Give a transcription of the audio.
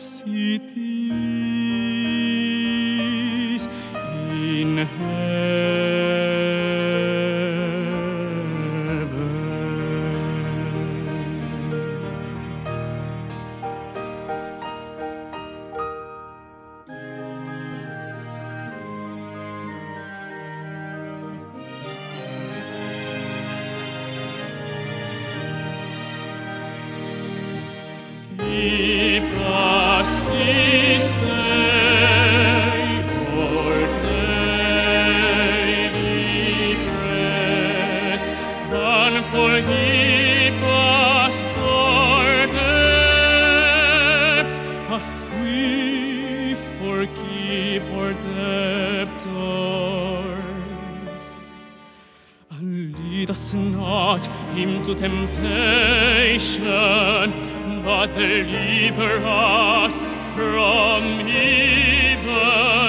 cities in heaven. us not into temptation, but deliver us from evil.